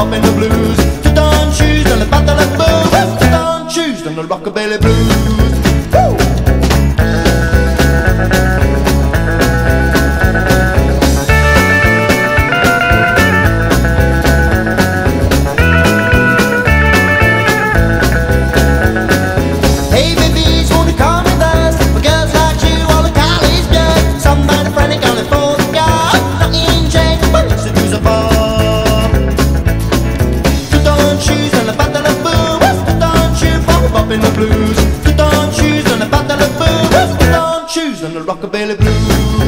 up in the blues. Two tone shoes and dans le of bleu. Two tone shoes and le rockabilly blues. in the blues. Two tone shoes and a bottle of booze. Two tone shoes and a rockabilly blues.